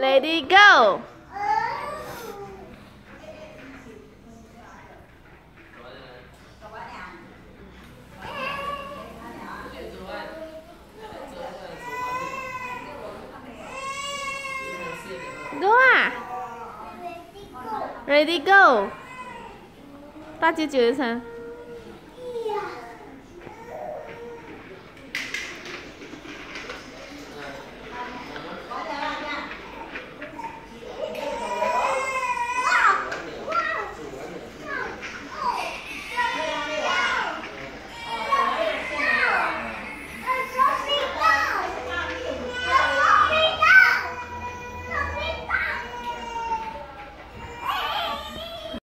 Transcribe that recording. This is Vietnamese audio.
Ready go. Go à. Ready go. Ta chưa chữ sao?